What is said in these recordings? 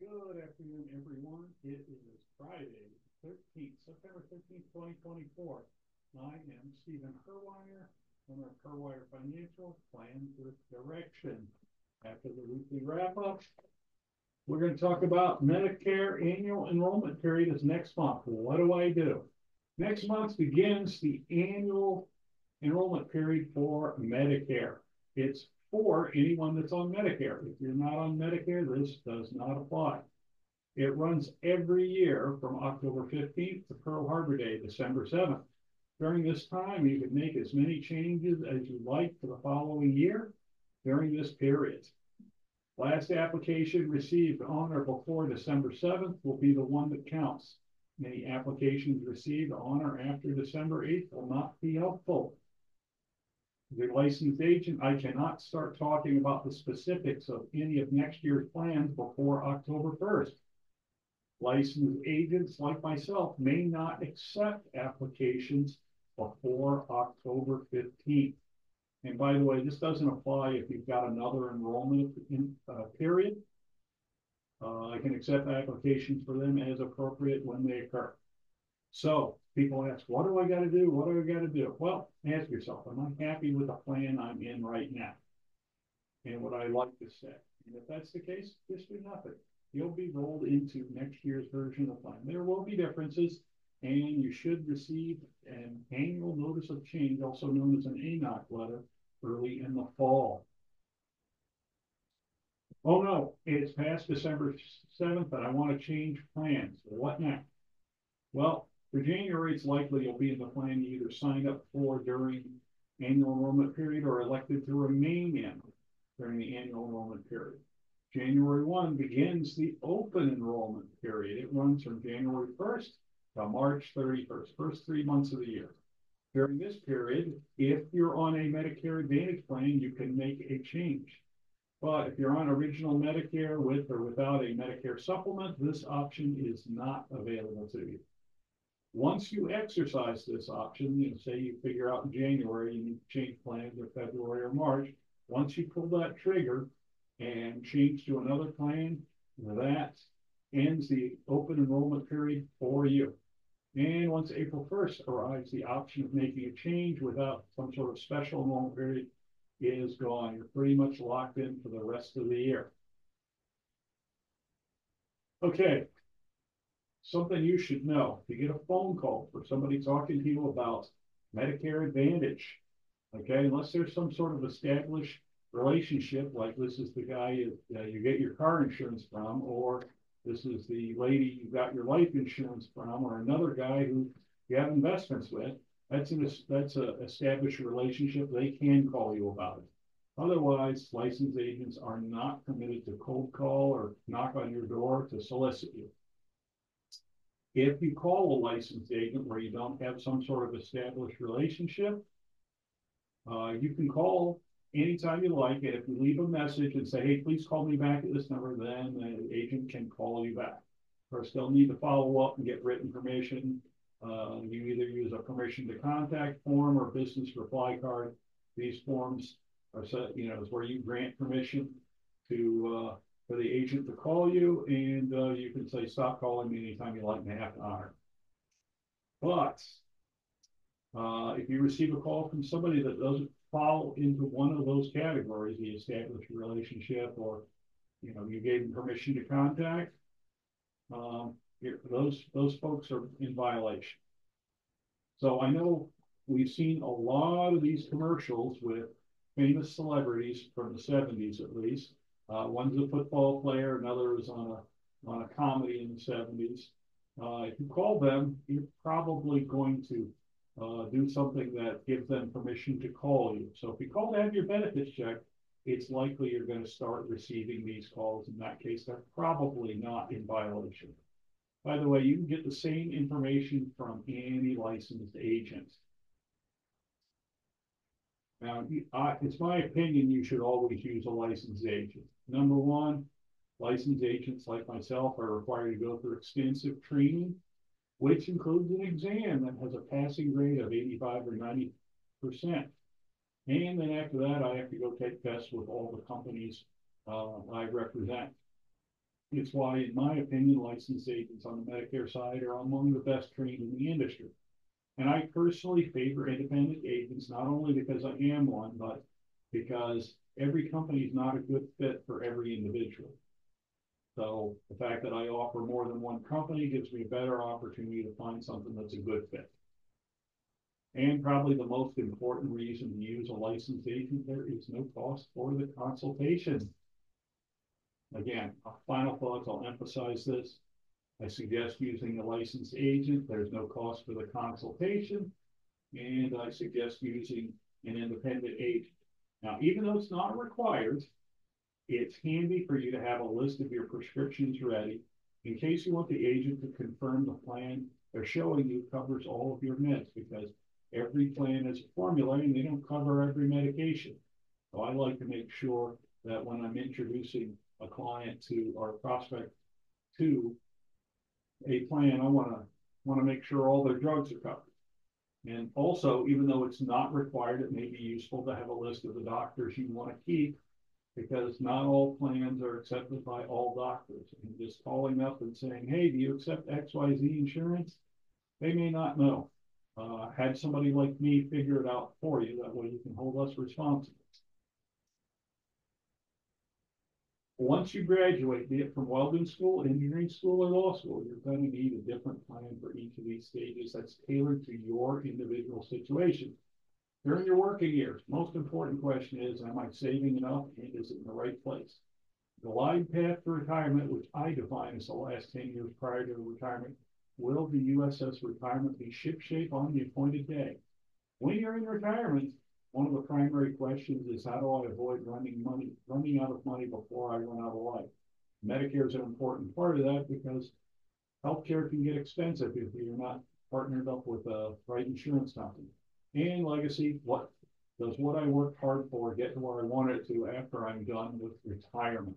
Good afternoon, everyone. It is Friday, thirteenth, September thirteenth, twenty twenty-four. I am Steven Herweyer, owner of Herweyer Financial, Plans with Direction. After the weekly wrap-up, we're gonna talk about Medicare annual enrollment period is next month. What do I do? Next month begins the annual enrollment period for Medicare. It's for anyone that's on Medicare. If you're not on Medicare, this does not apply. It runs every year from October fifteenth to Pearl Harbor Day, December seventh. During this time, you can make as many changes as you like for the following year during this period. Last application received on or before December seventh will be the one that counts. Any applications received on or after December eighth will not be helpful the licensed agent, I cannot start talking about the specifics of any of next year's plans before October first. Licensed agents like myself may not accept applications before October fifteenth. And by the way, this doesn't apply if you've got another enrollment in, uh, period. Uh, I can accept applications for them as appropriate when they occur. So people ask, what do I gotta do? What do I gotta do? Well, ask yourself, am I happy with the plan I'm in right now? And what I like to say, and if that's the case, just do nothing. You'll be rolled into next year's version of the plan. There will be differences and you should receive an annual notice of change, also known as an ANOC letter, early in the fall. Oh no, it's past December seventh, but I want to change plans. What now? Well, for January, it's likely you'll be in the plan you either signed up for during annual enrollment period or elected to remain in during the annual enrollment period. January one begins the open enrollment period. It runs from January first to March thirty-first, first three months of the year. During this period, if you're on a Medicare Advantage plan, you can make a change. But if you're on original Medicare with or without a Medicare supplement, this option is not available to you. Once you exercise this option, you know, say you figure out in January, you need to change plans or February or March. Once you pull that trigger and change to another plan, that ends the open enrollment period for you. And once April first arrives, the option of making a change without some sort of special enrollment period is gone. You're pretty much locked in for the rest of the year. Okay, something you should know. You get a phone call for somebody talking to you about Medicare Advantage. Okay, unless there's some sort of established relationship, like this is the guy you, uh, you get your car insurance from, or this is the lady you got your life insurance from, or another guy who you have investments with. That's an that's a established relationship. They can call you about it. Otherwise, licensed agents are not permitted to cold call or knock on your door to solicit you. If you call a licensed agent where you don't have some sort of established relationship, uh, you can call anytime you like. And if you leave a message and say, hey, please call me back at this number, then the agent can call you back. Of course, they'll need to follow up and get written permission. Uh, you either use a permission to contact form or business reply card. These forms are set, you know, is where you grant permission to uh, for the agent to call you and uh, you can say, stop calling me anytime you like me an hour. But uh, if you receive a call from somebody that doesn't fall into one of those categories, the established relationship or, you know, you gave them permission to contact, um, those, those folks are in violation. So I know we've seen a lot of these commercials with famous celebrities from the 70s at least uh, one's a football player, another is on a on a comedy in the 70s. Uh, if you call them, you're probably going to uh, do something that gives them permission to call you. So if you call to have your benefits checked, it's likely you're going to start receiving these calls. In that case, they're probably not in violation. By the way, you can get the same information from any licensed agent. Now, I, it's my opinion you should always use a licensed agent. Number one, licensed agents like myself are required to go through extensive training, which includes an exam that has a passing grade of 85 or 90 percent. And then after that, I have to go take tests with all the companies uh, I represent. It's why, in my opinion, licensed agents on the Medicare side are among the best trained in the industry. And I personally favor independent agents, not only because I am one, but because every company is not a good fit for every individual. So the fact that I offer more than one company gives me a better opportunity to find something that's a good fit. And probably the most important reason to use a licensed agent, there is no cost for the consultation. Again, final thoughts, I'll emphasize this. I suggest using a licensed agent. There's no cost for the consultation. And I suggest using an independent agent. Now, even though it's not required, it's handy for you to have a list of your prescriptions ready in case you want the agent to confirm the plan they're showing you covers all of your meds because every plan is a formulary and they don't cover every medication. So I like to make sure that when I'm introducing a client to our prospect to a plan, I want to want to make sure all their drugs are covered. And also, even though it's not required, it may be useful to have a list of the doctors you want to keep because not all plans are accepted by all doctors. And just calling up and saying, hey, do you accept XYZ insurance? They may not know. Uh, had somebody like me figure it out for you, that way you can hold us responsible. Once you graduate, be it from welding school, engineering school, or law school, you're going to need a different plan for each of these stages that's tailored to your individual situation. During your working years, most important question is, am I saving enough and is it in the right place? The glide path to retirement, which I define as the last 10 years prior to retirement, will the USS retirement be shipshape on the appointed day? When you're in retirement, one of the primary questions is how do I avoid running money, running out of money before I run out of life? Medicare is an important part of that because healthcare can get expensive if you're not partnered up with a right insurance company. And legacy, what does what I worked hard for get to where I want it to after I'm done with retirement?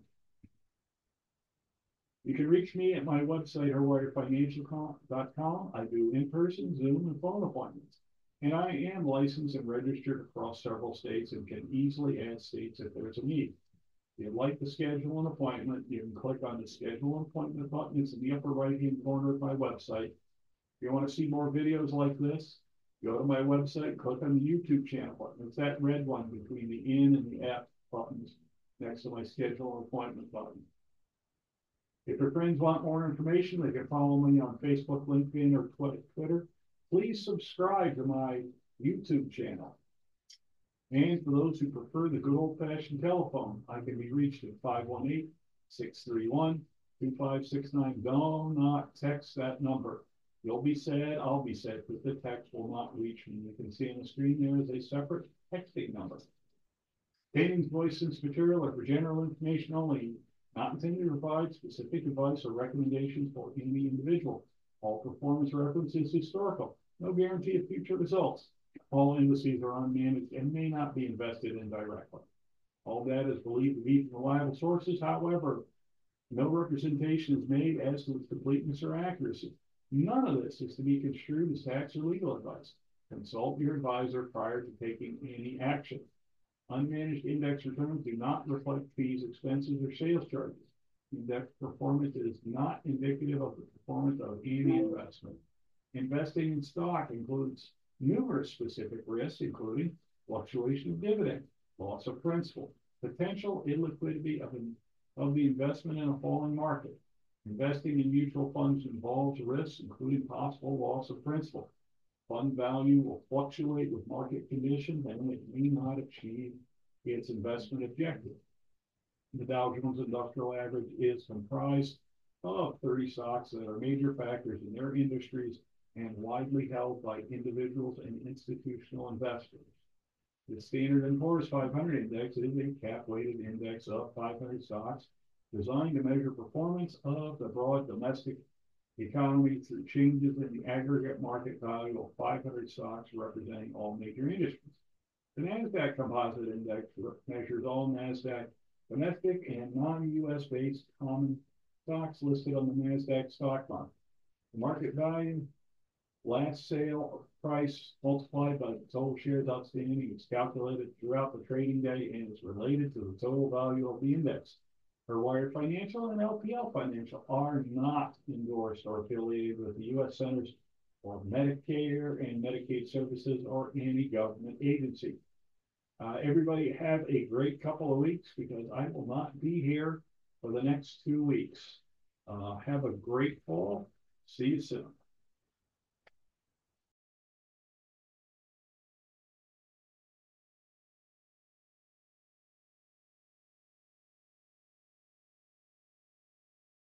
You can reach me at my website, herweyerfinancial.com. I do in-person, Zoom, and phone appointments. And I am licensed and registered across several states and can easily add states if there's a need. If you'd like to schedule an appointment, you can click on the schedule an appointment button. It's in the upper right-hand corner of my website. If you want to see more videos like this, go to my website, click on the YouTube channel button. It's that red one between the in and the F buttons next to my schedule an appointment button. If your friends want more information, they can follow me on Facebook, LinkedIn, or Twitter please subscribe to my YouTube channel. And for those who prefer the good old fashioned telephone, I can be reached at 518 631 2569. Do not text that number. You'll be sad, I'll be sad, but the text will not reach me. You can see on the screen there is a separate texting number. Paintings, voice, and material are for general information only, not intended to provide specific advice or recommendations for any individual. All performance reference is historical. No guarantee of future results. All indices are unmanaged and may not be invested in directly. All data is believed to be from reliable sources. However, no representation is made as to its completeness or accuracy. None of this is to be construed as tax or legal advice. Consult your advisor prior to taking any action. Unmanaged index returns do not reflect fees, expenses, or sales charges. Index performance is not indicative of the performance of any investment. Investing in stock includes numerous specific risks, including fluctuation of dividend, loss of principal, potential illiquidity of, an, of the investment in a falling market. Investing in mutual funds involves risks, including possible loss of principal. Fund value will fluctuate with market conditions and it may not achieve its investment objective. The Dow Jones Industrial Average is comprised of 30 stocks that are major factors in their industries and widely held by individuals and institutional investors. The Standard & Poor's 500 Index is a cap-weighted index of 500 stocks designed to measure performance of the broad domestic economy through changes in the aggregate market value of 500 stocks representing all major industries. The NASDAQ Composite Index measures all NASDAQ domestic and non-US based common stocks listed on the NASDAQ stock market. The market value last sale price multiplied by the total shares outstanding is calculated throughout the trading day and is related to the total value of the index. Herweyer Financial and LPL Financial are not endorsed or affiliated with the U.S. Centers for Medicare and Medicaid Services or any government agency. Uh, everybody have a great couple of weeks because I will not be here for the next two weeks. Uh, have a great fall. See you soon.